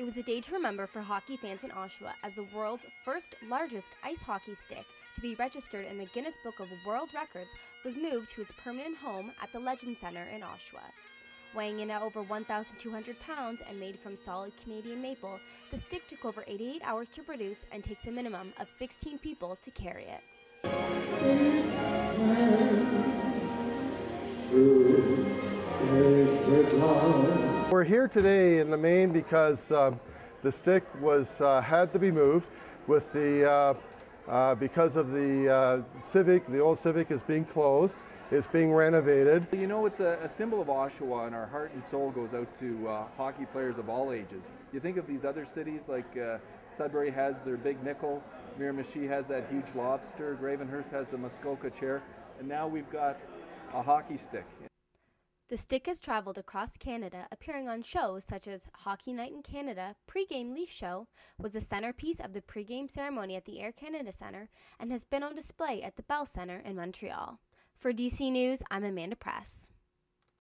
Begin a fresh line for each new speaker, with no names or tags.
It was a day to remember for hockey fans in Oshawa as the world's first largest ice hockey stick to be registered in the Guinness Book of World Records was moved to its permanent home at the Legends Centre in Oshawa. Weighing in at over 1,200 pounds and made from solid Canadian maple, the stick took over 88 hours to produce and takes a minimum of 16 people to carry it.
We're here today in the main because uh, the stick was uh, had to be moved with the uh, uh because of the uh, Civic, the old Civic is being closed. It's being renovated.
You know, it's a, a, symbol of Oshawa, and our heart and soul goes out to uh, hockey players of all ages. You think of these other cities, like Sudbury has their big nickel, Miramichi has that huge lobster, Gravenhurst has the Muskoka chair, and now we've got a hockey stick.
The stick has traveled across Canada, appearing on shows such as Hockey Night in Canada, Pregame Leaf Show, was the centerpiece of the pregame ceremony at the Air Canada Centre, and has been on display at the Bell Centre in Montreal. For DC News, I'm Amanda Press.